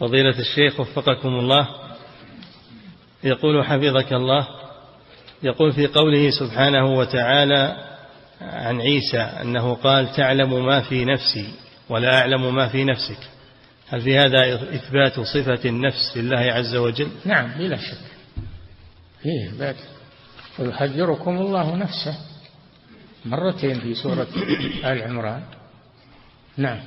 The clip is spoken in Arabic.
فضيلة الشيخ وفقكم الله. يقول حفظك الله يقول في قوله سبحانه وتعالى عن عيسى أنه قال تعلم ما في نفسي ولا أعلم ما في نفسك هل في هذا إثبات صفة النفس لله عز وجل؟ نعم بلا شك. فيه إثبات. ويحذركم الله نفسه مرتين في سورة آل عمران. نعم.